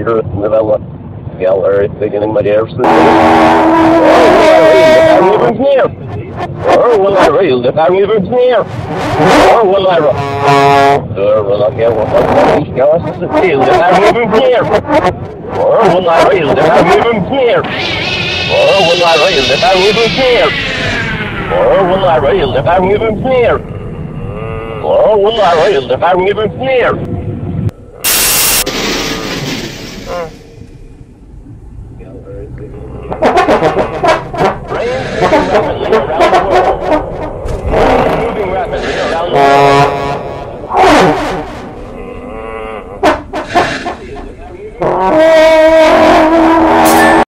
Earth novella. Gal Earth beginning my dear oh, Or will I rail if I'm even near? Or oh, will I? Or oh, will I get what I'm going to feel if I'm even near? Or will I if I'm even near? Or will I if I'm even near? Or will I if I'm even near? Or will I rail if I'm even Oh!